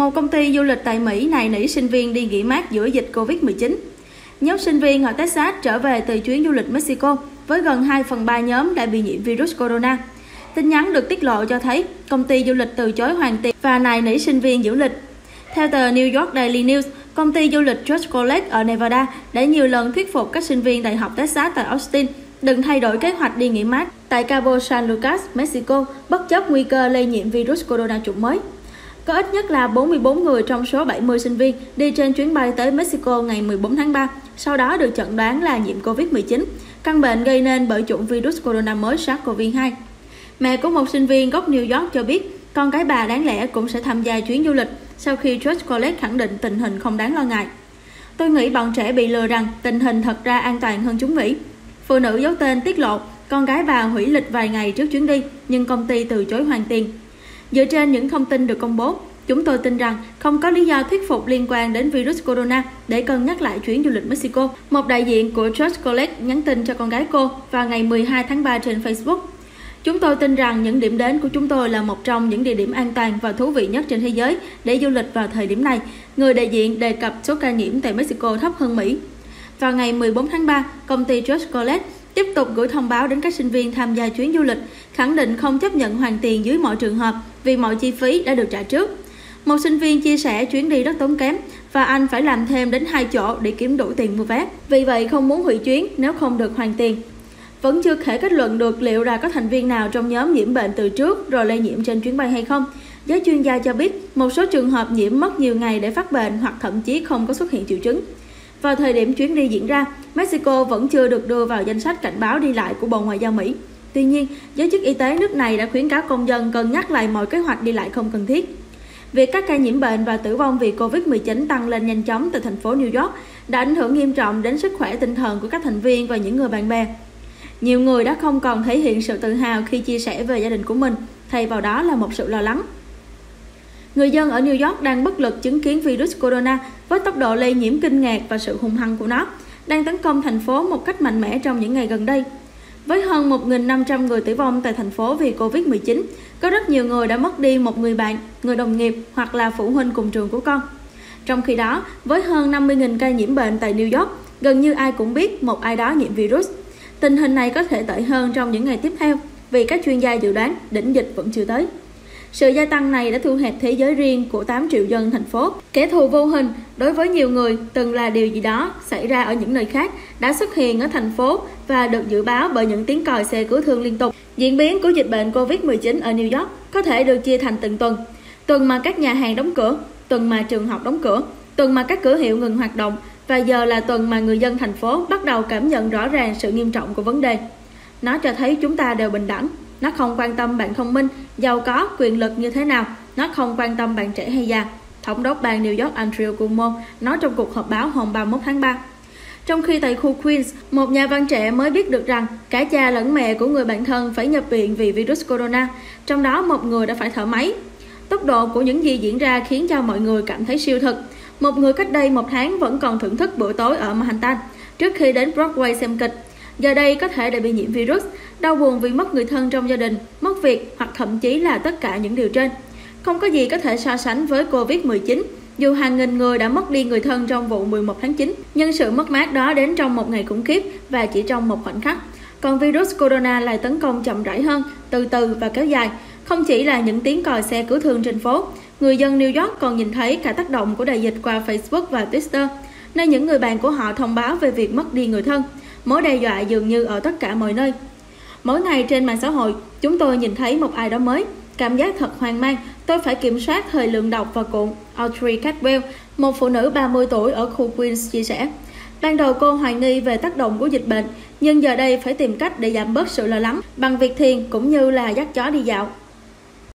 Một công ty du lịch tại Mỹ này nỉ sinh viên đi nghỉ mát giữa dịch Covid-19. Nhóm sinh viên ở Texas trở về từ chuyến du lịch Mexico với gần 2 phần 3 nhóm đã bị nhiễm virus corona. Tin nhắn được tiết lộ cho thấy công ty du lịch từ chối hoàn tiền và nài nỉ sinh viên giữ lịch. Theo tờ New York Daily News, công ty du lịch George College ở Nevada đã nhiều lần thuyết phục các sinh viên Đại học Texas tại Austin đừng thay đổi kế hoạch đi nghỉ mát tại Cabo San Lucas, Mexico, bất chấp nguy cơ lây nhiễm virus corona chủng mới. Có ít nhất là 44 người trong số 70 sinh viên đi trên chuyến bay tới Mexico ngày 14 tháng 3, sau đó được chẩn đoán là nhiễm COVID-19, căn bệnh gây nên bởi chủng virus corona mới SARS-CoV-2. Mẹ của một sinh viên gốc New York cho biết con gái bà đáng lẽ cũng sẽ tham gia chuyến du lịch sau khi George College khẳng định tình hình không đáng lo ngại. Tôi nghĩ bọn trẻ bị lừa rằng tình hình thật ra an toàn hơn chúng nghĩ. Phụ nữ giấu tên tiết lộ con gái bà hủy lịch vài ngày trước chuyến đi nhưng công ty từ chối hoàn tiền. Dựa trên những thông tin được công bố, chúng tôi tin rằng không có lý do thuyết phục liên quan đến virus corona để cân nhắc lại chuyến du lịch Mexico. Một đại diện của George College nhắn tin cho con gái cô vào ngày 12 tháng 3 trên Facebook. Chúng tôi tin rằng những điểm đến của chúng tôi là một trong những địa điểm an toàn và thú vị nhất trên thế giới để du lịch vào thời điểm này. Người đại diện đề cập số ca nhiễm tại Mexico thấp hơn Mỹ. Vào ngày 14 tháng 3, công ty George College tiếp tục gửi thông báo đến các sinh viên tham gia chuyến du lịch, khẳng định không chấp nhận hoàn tiền dưới mọi trường hợp vì mọi chi phí đã được trả trước. Một sinh viên chia sẻ chuyến đi rất tốn kém và anh phải làm thêm đến hai chỗ để kiếm đủ tiền mua vé. Vì vậy không muốn hủy chuyến nếu không được hoàn tiền. Vẫn chưa thể kết luận được liệu là có thành viên nào trong nhóm nhiễm bệnh từ trước rồi lây nhiễm trên chuyến bay hay không. Giới chuyên gia cho biết một số trường hợp nhiễm mất nhiều ngày để phát bệnh hoặc thậm chí không có xuất hiện triệu chứng. Vào thời điểm chuyến đi diễn ra, Mexico vẫn chưa được đưa vào danh sách cảnh báo đi lại của Bộ Ngoại giao Mỹ. Tuy nhiên, giới chức y tế nước này đã khuyến cáo công dân cân nhắc lại mọi kế hoạch đi lại không cần thiết. Việc các ca nhiễm bệnh và tử vong vì Covid-19 tăng lên nhanh chóng từ thành phố New York đã ảnh hưởng nghiêm trọng đến sức khỏe tinh thần của các thành viên và những người bạn bè. Nhiều người đã không còn thể hiện sự tự hào khi chia sẻ về gia đình của mình, thay vào đó là một sự lo lắng. Người dân ở New York đang bất lực chứng kiến virus corona với tốc độ lây nhiễm kinh ngạc và sự hung hăng của nó, đang tấn công thành phố một cách mạnh mẽ trong những ngày gần đây. Với hơn 1.500 người tử vong tại thành phố vì Covid-19, có rất nhiều người đã mất đi một người bạn, người đồng nghiệp hoặc là phụ huynh cùng trường của con. Trong khi đó, với hơn 50.000 ca nhiễm bệnh tại New York, gần như ai cũng biết một ai đó nhiễm virus. Tình hình này có thể tệ hơn trong những ngày tiếp theo vì các chuyên gia dự đoán đỉnh dịch vẫn chưa tới. Sự gia tăng này đã thu hẹp thế giới riêng của 8 triệu dân thành phố. Kẻ thù vô hình đối với nhiều người từng là điều gì đó xảy ra ở những nơi khác đã xuất hiện ở thành phố và được dự báo bởi những tiếng còi xe cứu thương liên tục. Diễn biến của dịch bệnh Covid-19 ở New York có thể được chia thành từng tuần. Tuần mà các nhà hàng đóng cửa, tuần mà trường học đóng cửa, tuần mà các cửa hiệu ngừng hoạt động và giờ là tuần mà người dân thành phố bắt đầu cảm nhận rõ ràng sự nghiêm trọng của vấn đề. Nó cho thấy chúng ta đều bình đẳng, nó không quan tâm bạn thông minh, giàu có, quyền lực như thế nào. Nó không quan tâm bạn trẻ hay già. Thống đốc bang New York Andrew Cuomo nói trong cuộc họp báo hôm 31 tháng 3. Trong khi tại khu Queens, một nhà văn trẻ mới biết được rằng cả cha lẫn mẹ của người bạn thân phải nhập viện vì virus corona, trong đó một người đã phải thở máy. Tốc độ của những gì diễn ra khiến cho mọi người cảm thấy siêu thực. Một người cách đây một tháng vẫn còn thưởng thức bữa tối ở Manhattan trước khi đến Broadway xem kịch Giờ đây có thể đã bị nhiễm virus, đau buồn vì mất người thân trong gia đình, mất việc hoặc thậm chí là tất cả những điều trên. Không có gì có thể so sánh với Covid-19, dù hàng nghìn người đã mất đi người thân trong vụ 11 tháng 9, nhưng sự mất mát đó đến trong một ngày khủng khiếp và chỉ trong một khoảnh khắc. Còn virus corona lại tấn công chậm rãi hơn, từ từ và kéo dài. Không chỉ là những tiếng còi xe cứu thương trên phố, người dân New York còn nhìn thấy cả tác động của đại dịch qua Facebook và Twitter, nơi những người bạn của họ thông báo về việc mất đi người thân mối đe dọa dường như ở tất cả mọi nơi. Mỗi ngày trên mạng xã hội, chúng tôi nhìn thấy một ai đó mới. Cảm giác thật hoang mang, tôi phải kiểm soát thời lượng đọc và cuộn. Audrey Catwell, một phụ nữ 30 tuổi ở khu Queens chia sẻ. Ban đầu cô hoài nghi về tác động của dịch bệnh, nhưng giờ đây phải tìm cách để giảm bớt sự lo lắng bằng việc thiền cũng như là dắt chó đi dạo.